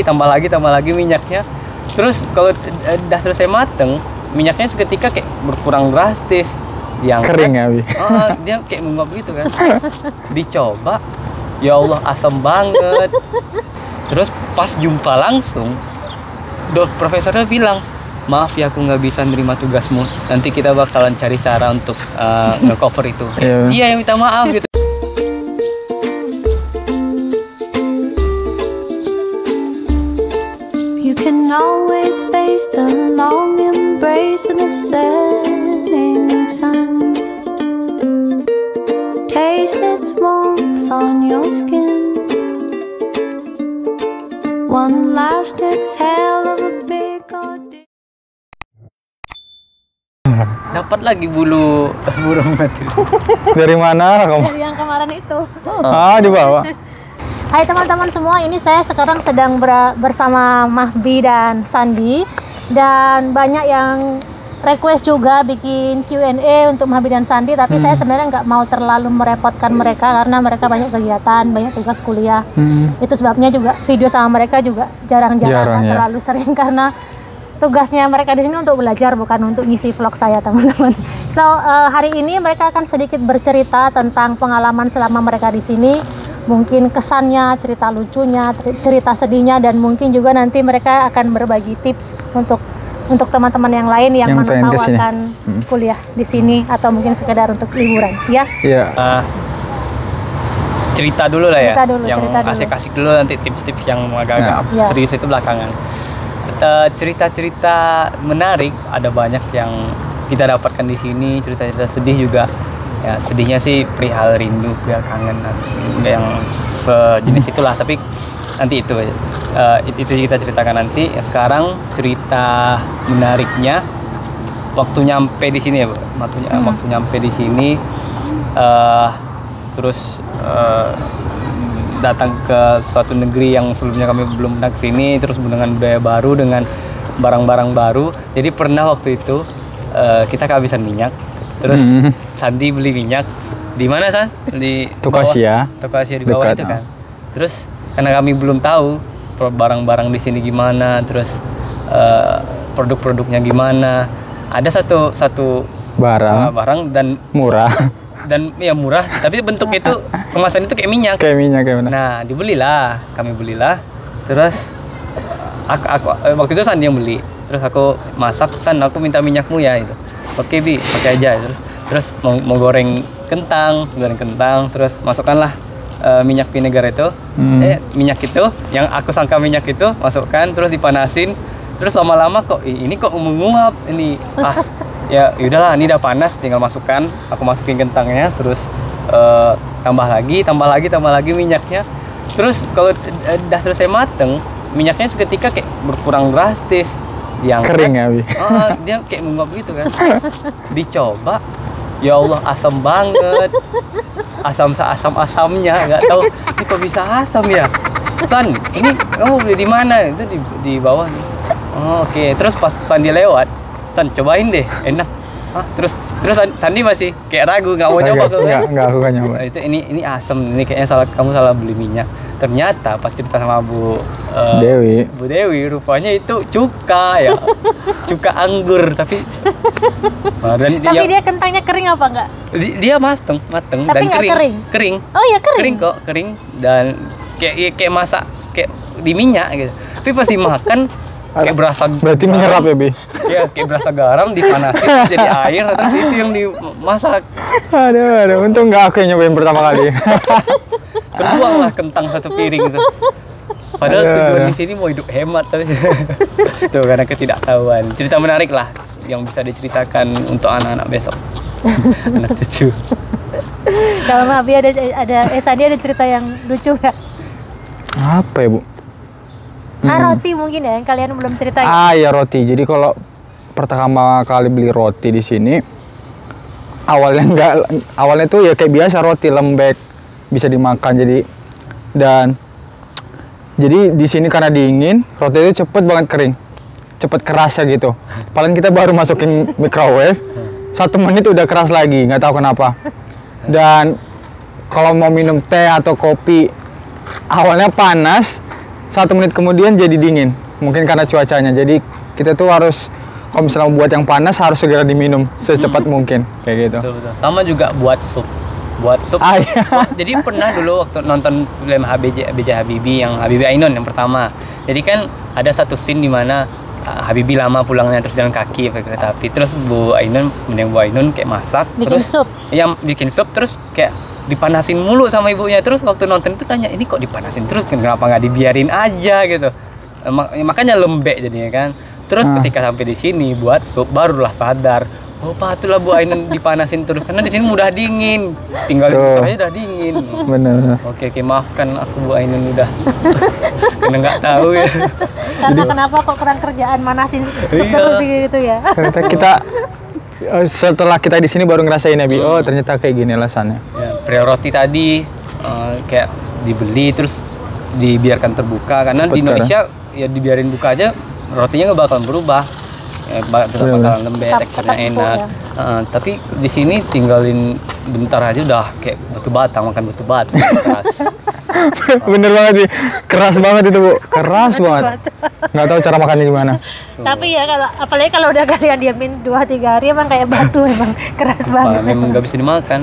tambah lagi tambah lagi minyaknya. Terus kalau udah selesai mateng minyaknya seketika kayak berkurang drastis. Yang Kering ya, Bi? Dia kayak menguap gitu kan. Dicoba. Ya Allah asam banget. Terus pas jumpa langsung dok profesornya bilang maaf ya aku nggak bisa nerima tugasmu. Nanti kita bakalan cari cara untuk uh, nge-cover itu. Iya. dia yang minta maaf gitu always face the long embrace of the setting sun. Taste its warmth on your skin. One last exhale of a big ordeal. dapat lagi bulu burung mati Dari mana kamu? yang kemarin itu. Ah, di bawah. Hai teman-teman semua, ini saya sekarang sedang ber- bersama Mahbi dan Sandi dan banyak yang request juga bikin Q&A untuk Mahbi dan Sandi tapi saya sebenarnya nggak mau terlalu merepotkan mereka karena mereka banyak kegiatan, banyak tugas kuliah. Hmm. Itu sebabnya juga video sama mereka juga jarang-jarang ya. terlalu sering karena tugasnya mereka di sini untuk belajar bukan untuk ngisi vlog saya teman-teman. So eh, hari ini mereka akan sedikit bercerita tentang pengalaman selama mereka di sini, mungkin kesannya, cerita lucunya, cer- cerita sedihnya dan mungkin juga nanti mereka akan berbagi tips untuk untuk teman-teman yang lain yang, Yang mana tahu ke sini. akan Hmm. kuliah di sini atau mungkin sekedar untuk liburan, ya. Iya. Uh, cerita dulu lah ya Cerita dulu, yang cerita dulu. asik-asik dulu nanti tips-tips yang agak-agak Nah. Ya. serius itu belakangan Uh, cerita-cerita menarik ada banyak yang kita dapatkan di sini cerita-cerita sedih juga ya sedihnya sih perihal rindu ya kangen yang sejenis itulah tapi nanti itu uh, itu, kita ceritakan nanti sekarang cerita menariknya waktu nyampe di sini ya Bu. waktu, Hmm. waktu nyampe di sini eh terus eh, datang ke suatu negeri yang sebelumnya kami belum pernah ke sini terus dengan budaya baru dengan barang-barang baru jadi pernah waktu itu eh, kita kehabisan minyak terus Hmm. Sandi beli minyak di mana San di Toko. Asia. toko Asia di bawah Dekat, itu ah. kan terus karena kami belum tahu barang-barang di sini gimana terus eh, produk-produknya gimana ada satu satu uh, Barang barang dan murah. dan ya murah tapi bentuk itu kemasan itu kayak minyak Kayak minyak kayak mana? nah dibelilah kami belilah terus aku, aku eh, waktu itu Sandi yang beli terus aku masak San aku minta minyakmu ya itu oke bi pakai aja. Terus terus mau, mau goreng kentang goreng kentang terus masukkanlah eh, minyak vinegar itu. Hmm. eh minyak itu yang aku sangka minyak itu masukkan terus dipanasin. Terus lama-lama kok "Ih, ini kok menguap ini. Ah ya udahlah ini udah panas tinggal masukkan. Aku masukin kentangnya terus eh, tambah lagi tambah lagi tambah lagi minyaknya. Terus kalau eh, udah selesai mateng minyaknya seketika kayak berkurang drastis yang Kering ya, Bi? Ah, dia kayak menguap gitu kan. Dicoba. Ya Allah asam banget. Asam asam asamnya nggak tahu. Ini kok bisa asam ya? San ini kamu beli di mana? Itu di, di bawah. Nih oh, oke. Terus pas Sandi lewat San cobain deh. Enak. Ah, terus terus San- Sandi masih kayak ragu nggak mau nyoba kok Enggak, enggak aku kan nyoba. Nah, itu ini ini asam. Ini kayaknya salah kamu salah beli minyak ternyata pas cerita sama Bu eh, Dewi. Bu Dewi rupanya itu cuka ya cuka anggur tapi Nah, dan Tapi dia, dia kentangnya kering apa enggak? di- dia mateng mateng Tapi dan nggak kering kering? kering Oh ya kering. kering kok kering dan kayak ya, kayak masak kayak di minyak gitu tapi pas dimakan kayak berasa Berarti menyerap ya, Bi? ya kayak berasa garam dipanasin jadi air terus itu yang dimasak Aduh, aduh, untung nggak aku yang nyobain pertama kali. Kebuang lah kentang satu piring itu padahal Aduh, tujuan aduh. di sini mau hidup hemat tapi itu karena ketidaktahuan cerita menarik lah yang bisa diceritakan untuk anak-anak besok anak cucu Kalau Mahbi ada ada eh Sandi ada cerita yang lucu nggak? Apa ya, Bu? Ah, Hmm. roti mungkin ya yang kalian belum ceritain. Ah, ya roti. Jadi kalau pertama kali beli roti di sini awalnya enggak awalnya tuh ya kayak biasa roti lembek bisa dimakan jadi dan jadi di sini karena dingin roti itu cepet banget kering cepet kerasnya gitu paling kita baru masukin microwave satu menit udah keras lagi nggak tahu kenapa dan kalau mau minum teh atau kopi awalnya panas satu menit kemudian jadi dingin. Mungkin karena cuacanya. Jadi kita tuh harus kalau misalnya buat yang panas harus segera diminum secepat mungkin kayak gitu. Betul, betul. Sama juga buat sup. Buat sup. Ah, iya. Oh, jadi pernah dulu waktu nonton film HBJ BJ Habibie yang Habibie Ainun yang pertama. Jadi kan ada satu scene di mana uh, Habibie lama pulangnya terus jalan kaki pakai kereta api. Terus Bu Ainun, mending Bu Ainun kayak masak Bikin terus sup. yang bikin sup terus kayak dipanasin mulu sama ibunya terus waktu nonton itu tanya ini kok dipanasin terus kenapa nggak dibiarin aja gitu Eh, mak- makanya lembek jadinya kan terus Ah. ketika sampai di sini buat sup barulah sadar oh patutlah Bu Ainun dipanasin terus karena di sini mudah dingin tinggal diputar aja udah dingin Bener. oke oke maafkan aku Bu Ainun udah karena nggak tahu ya Karena kenapa kok kurang kerjaan manasin Iya. terus gitu ya. Ternyata kita eh, setelah kita di sini baru ngerasain ya, Bi. Oh, ternyata kayak gini alasannya. ya, pria roti tadi eh, kayak dibeli terus dibiarkan terbuka karena Cepet di Indonesia ya dibiarin buka aja rotinya nggak bakalan berubah ya, tetap Bener-bener. bakalan lembek Tetap- teksturnya enak ya. Eh, tapi di sini tinggalin bentar aja udah kayak batu batang makan batu bata keras Bener banget sih. Keras banget itu, Bu. Keras banget. Nggak tahu cara makannya gimana. Tapi ya kalau apalagi kalau udah kalian diamin 2 3 hari emang kayak batu emang keras banget. memang nggak bisa dimakan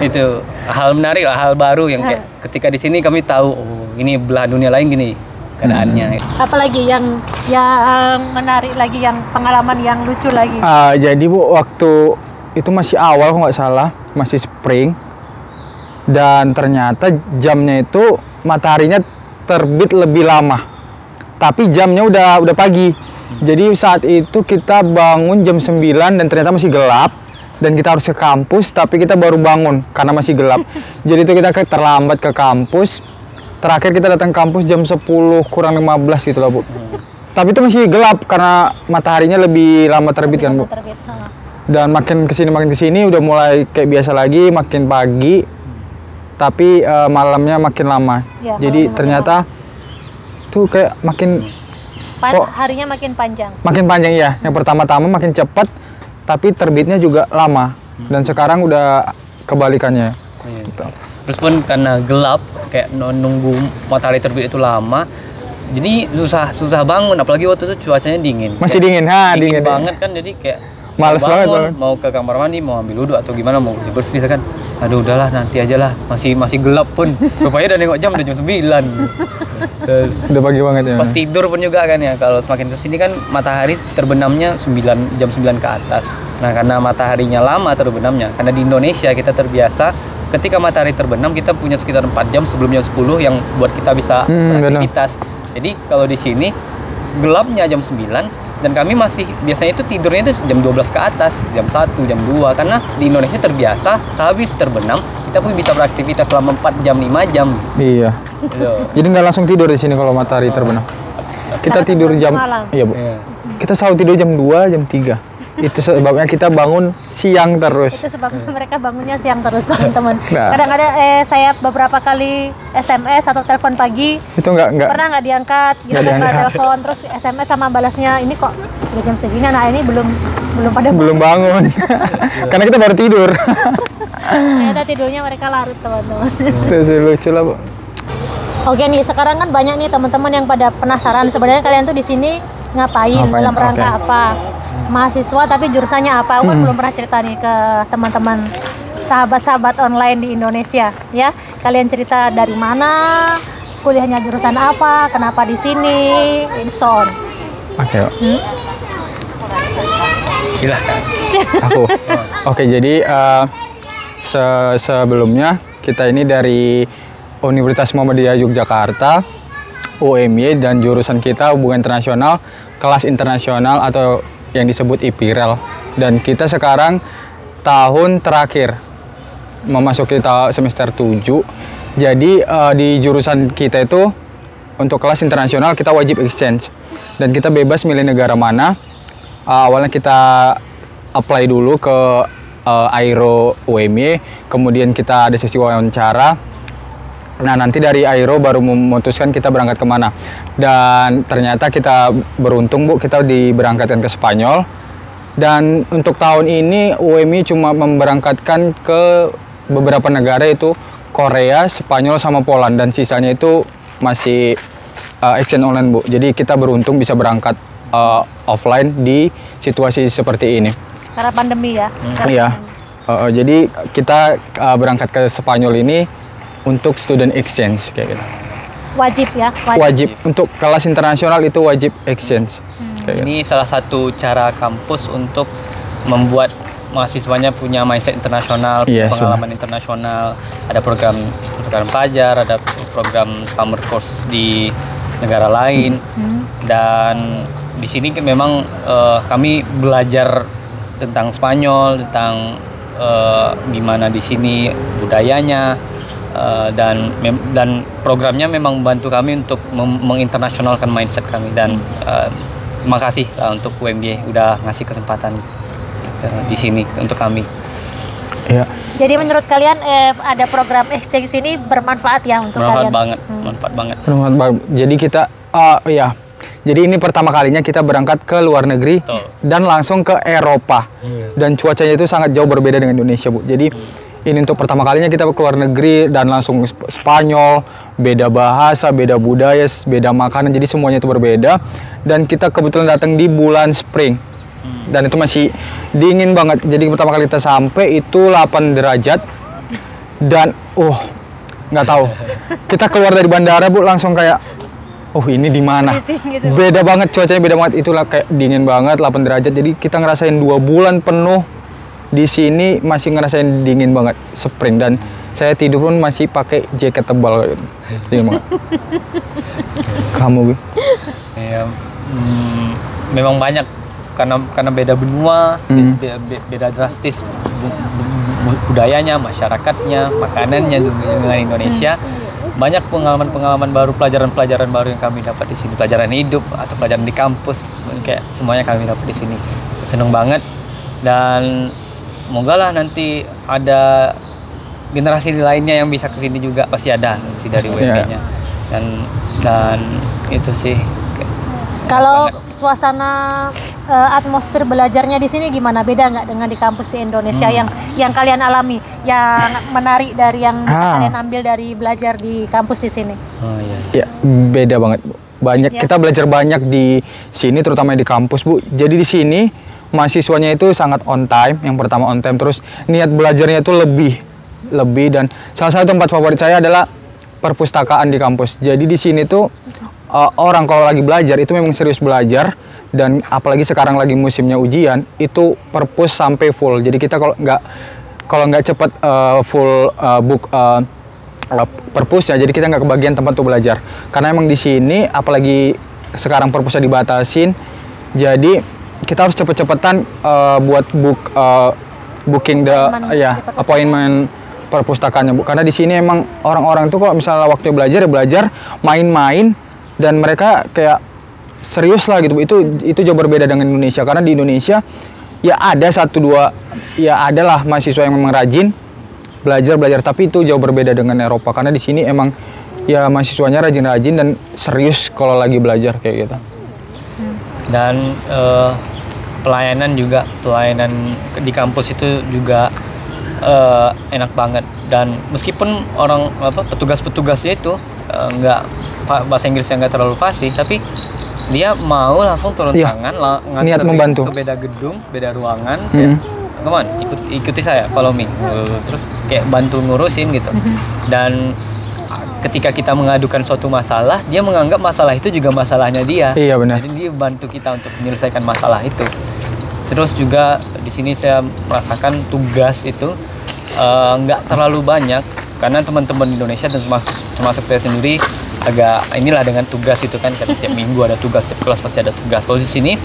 itu hal menarik hal baru yang kayak ketika di sini kami tahu oh ini belah dunia lain gini keadaannya Apalagi yang yang menarik lagi yang pengalaman yang lucu lagi. Ah, jadi Bu, waktu itu masih awal kok nggak salah, masih spring. Dan ternyata jamnya itu mataharinya terbit lebih lama. Tapi jamnya udah udah pagi. Jadi saat itu kita bangun jam 9 dan ternyata masih gelap dan kita harus ke kampus tapi kita baru bangun karena masih gelap. Jadi itu kita terlambat ke kampus. Terakhir kita datang kampus jam 10 kurang 15 gitu lah, Bu. Tapi itu masih gelap karena mataharinya lebih lama terbit kan, Bu Terbit. Dan makin ke sini makin ke sini udah mulai kayak biasa lagi makin pagi tapi eh, malamnya makin lama Ya, jadi ternyata tuh kayak makin Pan- Kok- harinya makin panjang. makin panjang ya yang pertama-tama makin cepat tapi terbitnya juga lama dan sekarang udah kebalikannya Iya. gitu. Terus pun karena gelap kayak nu- nunggu matahari terbit itu lama jadi susah susah bangun apalagi waktu itu cuacanya dingin. Masih Kayak dingin? Ha dingin, banget kan jadi kayak Males mau banget, bangun, mau ke kamar mandi mau ambil wudhu atau gimana mau bersih bersih kan. Aduh udahlah nanti aja lah. Masih masih gelap pun. Rupanya udah nengok jam udah jam 9 Dan udah pagi banget ya. Pas tidur pun juga kan ya kalau semakin ke sini kan matahari terbenamnya 9 jam 9 ke atas. Nah karena mataharinya lama terbenamnya karena di Indonesia kita terbiasa ketika matahari terbenam kita punya sekitar 4 jam sebelum jam 10 yang buat kita bisa Hmm, benar. beraktivitas jadi kalau di sini gelapnya jam 9 dan kami masih biasanya itu tidurnya itu jam 12 ke atas jam 1 jam 2 karena di Indonesia terbiasa habis terbenam kita pun bisa beraktivitas selama 4 jam 5 jam iya gitu. jadi nggak langsung tidur di sini kalau matahari terbenam kita tidur jam Malam. iya bu Iya. kita selalu tidur jam 2 jam 3 itu sebabnya kita bangun siang terus Itu sebabnya mereka bangunnya siang terus teman-teman. Nah. Kadang-kadang eh, saya beberapa kali SMS atau telepon pagi itu nggak nggak pernah nggak diangkat, gitu Nggak kan diangkat. telepon terus SMS sama balasnya ini kok udah jam segini nah ini belum belum pada belum bangun karena kita baru tidur ternyata tidurnya mereka larut teman-teman. itu sih lucu lah bu Oke nih sekarang kan banyak nih teman-teman yang pada penasaran sebenarnya kalian tuh di sini ngapain, Ngapain, dalam rangka apa? Mahasiswa tapi jurusannya apa? Aku kan belum pernah cerita nih ke teman-teman sahabat-sahabat online di Indonesia ya. Kalian cerita dari mana? Kuliahnya jurusan apa? Kenapa di sini? And so on. Oke. Bu. silahkan. Aku. Oke jadi eh, se- sebelumnya kita ini dari Universitas Muhammadiyah Yogyakarta UMY dan jurusan kita hubungan internasional kelas internasional atau yang disebut IPIREL dan kita sekarang tahun terakhir memasuki semester 7 jadi eh, di jurusan kita itu untuk kelas internasional kita wajib exchange. Dan kita bebas milih negara mana. Uh, awalnya kita apply dulu ke uh, Aero UMY, kemudian kita ada sesi wawancara. Nah nanti dari Aero baru memutuskan kita berangkat ke mana. Dan ternyata kita beruntung bu, kita diberangkatkan ke Spanyol. Dan untuk tahun ini UMY cuma memberangkatkan ke beberapa negara itu Korea, Spanyol sama Poland dan sisanya itu masih uh, exchange online bu. Jadi kita beruntung bisa berangkat uh, offline di situasi seperti ini. Karena pandemi ya. Iya. Uh, jadi kita uh, berangkat ke Spanyol ini untuk student exchange kayak gitu. Wajib ya. Wajib untuk kelas internasional itu wajib exchange. Kayak gitu. Ini salah satu cara kampus untuk membuat mahasiswanya punya mindset internasional, Iya, pengalaman internasional. Ada program program pelajar, ada program summer course di negara lain. Hmm. Dan di sini kan memang eh, kami belajar tentang Spanyol, tentang eh, gimana di sini budayanya eh, dan mem- dan programnya memang membantu kami untuk menginternasionalkan mindset kami dan eh, terima kasih lah untuk UMY udah ngasih kesempatan eh, di sini untuk kami. Iya. Jadi menurut kalian eh, ada program exchange ini bermanfaat ya untuk Bermanfaat kalian? banget, Hmm. bermanfaat banget. Bermanfaat banget. Jadi kita ah ya. Jadi ini pertama kalinya kita berangkat ke luar negeri Betul. dan langsung ke Eropa. Dan cuacanya itu sangat jauh berbeda dengan Indonesia, Bu. Jadi ini untuk pertama kalinya kita ke luar negeri dan langsung Sp- Spanyol, beda bahasa, beda budaya, beda makanan. Jadi semuanya itu berbeda. Dan kita kebetulan datang di bulan spring. Dan itu masih dingin banget. Jadi pertama kali kita sampai itu 8 derajat dan uh nggak tahu. Kita keluar dari bandara, Bu, langsung kayak oh ini di mana? Gitu. Beda banget cuacanya beda banget itulah kayak dingin banget 8 derajat. Jadi kita ngerasain dua bulan penuh di sini masih ngerasain dingin banget spring dan saya tidur pun masih pakai jaket tebal gitu. Dingin banget. Kamu? Ya, hmm, memang banyak karena karena beda benua, Hmm. beda, beda, drastis bu- bu- budayanya, masyarakatnya, makanannya dengan Indonesia. Banyak pengalaman-pengalaman baru, pelajaran-pelajaran baru yang kami dapat di sini, pelajaran hidup atau pelajaran di kampus, kayak semuanya kami dapat di sini. Seneng banget dan semoga lah nanti ada generasi lainnya yang bisa ke sini juga pasti ada nanti dari. UMB-nya. Dan dan itu sih Kalau suasana eh, atmosfer belajarnya di sini gimana? Beda nggak dengan di kampus di Indonesia Hmm. yang yang kalian alami, yang menarik dari yang bisa Ah. kalian ambil dari belajar di kampus di sini? Oh iya. Ya, beda banget. Bu. Banyak Ya. kita belajar banyak di sini terutama di kampus, Bu. Jadi di sini mahasiswanya itu sangat on time. Yang pertama on time terus niat belajarnya itu lebih lebih dan salah satu tempat favorit saya adalah perpustakaan di kampus. Jadi di sini tuh uh, orang kalau lagi belajar itu memang serius belajar dan apalagi sekarang lagi musimnya ujian itu perpus sampai full. Jadi kita kalau nggak kalau nggak cepat uh, full uh, book uh, perpusnya jadi kita nggak kebagian tempat untuk belajar karena emang di sini apalagi sekarang perpusnya dibatasin jadi kita harus cepet-cepetan uh, buat book uh, booking the Appointment ya di perpustakaan. appointment perpustakaannya bu karena di sini emang orang-orang tuh kalau misalnya waktu belajar ya belajar main-main dan mereka kayak serius lah gitu Bu. itu itu jauh berbeda dengan Indonesia karena di Indonesia ya ada satu dua ya adalah mahasiswa yang memang rajin belajar belajar tapi itu jauh berbeda dengan Eropa karena di sini emang ya mahasiswanya rajin-rajin dan serius kalau lagi belajar kayak gitu. dan eh, pelayanan juga pelayanan di kampus itu juga eh, enak banget dan meskipun orang apa petugas-petugasnya itu eh, nggak fa- bahasa Inggrisnya nggak terlalu fasih tapi dia mau langsung turun Iya. tangan la- Niat membantu. ke beda gedung beda ruangan Mhm. kayak, come on ikut ikuti saya follow me Uh, terus kayak bantu ngurusin gitu dan ketika kita mengadukan suatu masalah dia menganggap masalah itu juga masalahnya dia Iya benar. jadi dia bantu kita untuk menyelesaikan masalah itu. Terus juga di sini saya merasakan tugas itu eh, nggak terlalu banyak karena teman-teman Indonesia dan termasuk, termasuk saya sendiri agak inilah dengan tugas itu kan karena tiap minggu ada tugas tiap kelas pasti ada tugas. Kalau di sini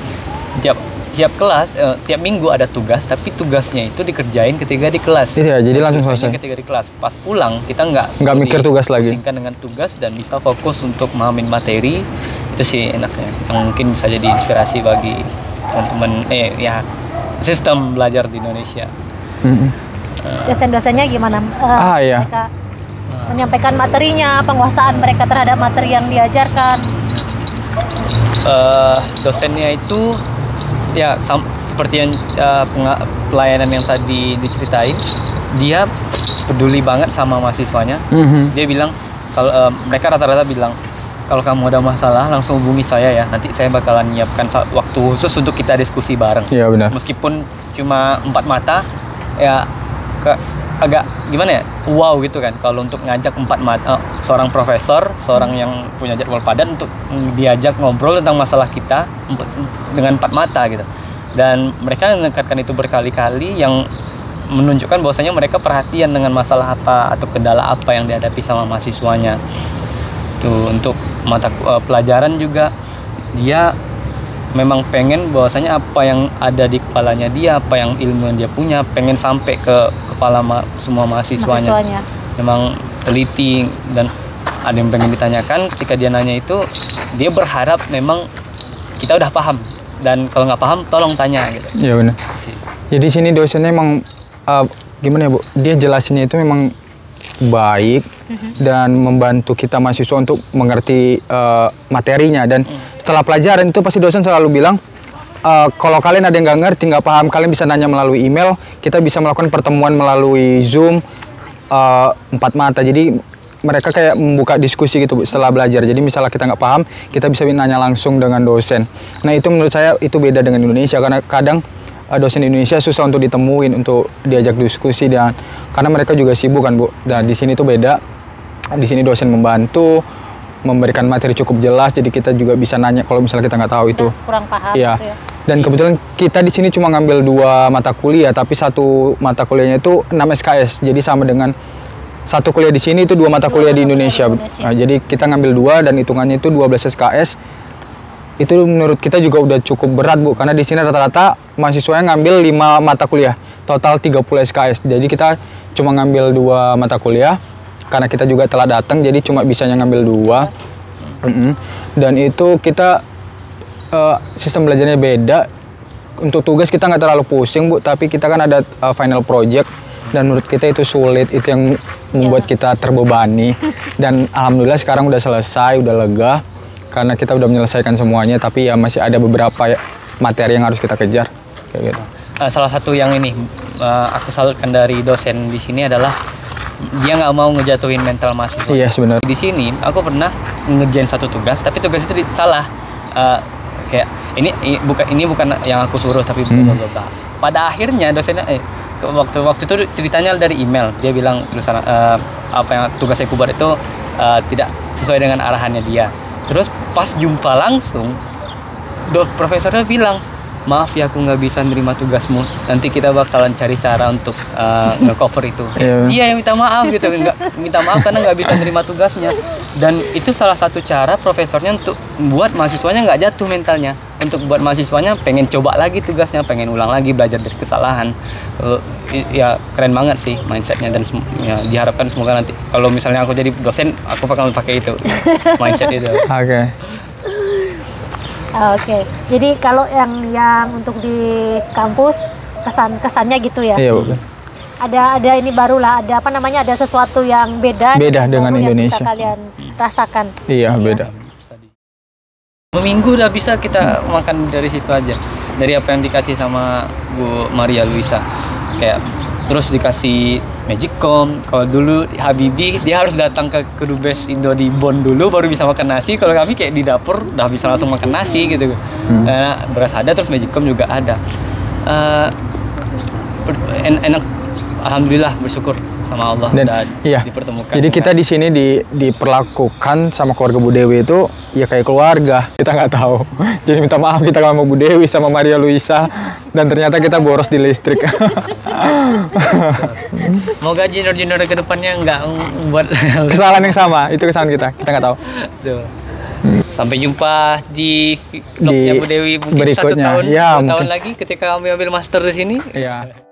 tiap tiap kelas eh, tiap minggu ada tugas tapi tugasnya itu dikerjain ketika di kelas. Iya, jadi langsung selesai. ketika di kelas. Pas pulang kita nggak Nggak mikir tugas lagi. dengan tugas dan bisa fokus untuk memahamin materi itu sih enaknya yang mungkin bisa jadi inspirasi bagi teman-teman eh ya sistem belajar di Indonesia Mhm. Dosen-dosennya gimana? Eh, Ah, iya. Mereka menyampaikan materinya, penguasaan mereka terhadap materi yang diajarkan. Eh, dosennya itu ya seperti yang penga- pelayanan yang tadi diceritain dia peduli banget sama mahasiswanya Mhm. dia bilang kalau eh, mereka rata-rata bilang kalau kamu ada masalah langsung hubungi saya ya. Nanti saya bakalan nyiapkan sa- waktu khusus untuk kita diskusi bareng. Iya benar. Meskipun cuma empat mata, ya ke, agak gimana ya? Wow gitu kan. Kalau untuk ngajak empat mata, eh, seorang profesor, seorang yang punya jadwal padat untuk diajak ngobrol tentang masalah kita empat- dengan empat mata gitu. Dan mereka menekankan itu berkali-kali yang menunjukkan bahwasanya mereka perhatian dengan masalah apa atau kendala apa yang dihadapi sama mahasiswanya. Tuh untuk mata eh, pelajaran juga dia memang pengen bahwasanya apa yang ada di kepalanya dia, apa yang ilmu yang dia punya, pengen sampai ke kepala ma- semua mahasiswanya. mahasiswanya. Memang teliti dan ada yang pengen ditanyakan. Ketika dia nanya itu, dia berharap memang kita udah paham dan kalau nggak paham tolong tanya gitu. Iya benar. Sih. Jadi sini dosennya emang uh, gimana ya bu? Dia jelasinnya itu memang baik dan membantu kita mahasiswa untuk mengerti uh, materinya dan setelah pelajaran itu pasti dosen selalu bilang uh, kalau kalian ada yang nggak ngerti nggak paham kalian bisa nanya melalui email. Kita bisa melakukan pertemuan melalui zoom uh, empat mata. Jadi mereka kayak membuka diskusi gitu setelah belajar. Jadi misalnya kita nggak paham kita bisa nanya langsung dengan dosen. Nah itu menurut saya itu beda dengan Indonesia. Karena kadang uh, dosen Indonesia susah untuk ditemuin untuk diajak diskusi dan karena mereka juga sibuk kan bu. Dan di sini tuh beda. Di sini dosen membantu memberikan materi cukup jelas jadi kita juga bisa nanya kalau misalnya kita nggak tahu itu kurang paham Iya. gitu ya. Dan kebetulan kita di sini cuma ngambil dua mata kuliah, tapi satu mata kuliahnya itu 6 SKS. Jadi sama dengan satu kuliah di sini itu dua mata kuliah di Indonesia. Indonesia. Nah, jadi kita ngambil dua dan hitungannya itu 12 SKS. Itu menurut kita juga udah cukup berat, Bu, karena di sini rata-rata mahasiswanya ngambil 5 mata kuliah, total 30 SKS. Jadi kita cuma ngambil dua mata kuliah karena kita juga telah datang jadi cuma bisanya ngambil dua. Mm-mm. Dan itu kita eh, sistem belajarnya beda. Untuk tugas kita nggak terlalu pusing bu, tapi kita kan ada eh, final project dan menurut kita itu sulit, itu yang membuat kita terbebani. Dan alhamdulillah sekarang udah selesai, udah lega karena kita udah menyelesaikan semuanya. Tapi ya masih ada beberapa materi yang harus kita kejar. Kayak gitu. Eh, salah satu yang ini aku salutkan dari dosen di sini adalah dia nggak mau ngejatuhin mental mahasiswa. Iya sebenarnya. Di sini aku pernah ngerjain satu tugas, tapi tugas itu salah. Eh, kayak ini i- bukan ini bukan yang aku suruh tapi Hmm. bla bla bla. Pada akhirnya dosennya eh, waktu waktu itu ceritanya dari email dia bilang tulisan eh, apa yang tugas saya kubar itu eh, tidak sesuai dengan arahannya dia. Terus pas jumpa langsung, do profesornya bilang maaf ya aku nggak bisa nerima tugasmu. Nanti kita bakalan cari cara untuk uh, nge-cover itu. Iya. iya yang minta maaf gitu. Nggak minta maaf karena nggak bisa nerima tugasnya. Dan itu salah satu cara profesornya untuk buat mahasiswanya nggak jatuh mentalnya. Untuk buat mahasiswanya pengen coba lagi tugasnya pengen ulang lagi belajar dari kesalahan. I- ya keren banget sih mindsetnya dan ya, diharapkan semoga nanti kalau misalnya aku jadi dosen aku bakal pakai itu. Mindset itu. Oke. Ah, Oke, jadi kalau yang yang untuk di kampus kesan kesannya gitu ya. Iya bu. Ada ada ini baru lah, ada apa namanya? Ada sesuatu yang beda. Beda yang dengan baru yang Indonesia. bisa kalian rasakan. Iya beda. Seminggu udah bisa kita makan dari situ aja. Dari apa yang dikasih sama Bu Maria Luisa. Kayak terus dikasih Magicom. Kalau dulu Habibi dia harus datang ke Kedubes Indo di Bon dulu baru bisa makan nasi. Kalau kami kayak di dapur udah bisa langsung makan nasi gitu. Karena beras ada terus Magicom juga ada. Eh, ber- en- enak alhamdulillah bersyukur sama Allah Dan udah iya. dipertemukan. Jadi kita di sini di diperlakukan sama keluarga Bu Dewi itu ya kayak keluarga. Kita nggak tahu. Jadi minta maaf kita sama Bu Dewi sama Maria Luisa dan ternyata kita boros di listrik. Moga junior-junior ke depannya nggak buat kesalahan yang sama, itu kesalahan kita. Kita nggak tahu. Tuh. Sampai jumpa di vlognya Bu Dewi mungkin satu berikutnya. tahun, Ya, dua tahun mungkin. lagi ketika kami ambil master di sini. Iya.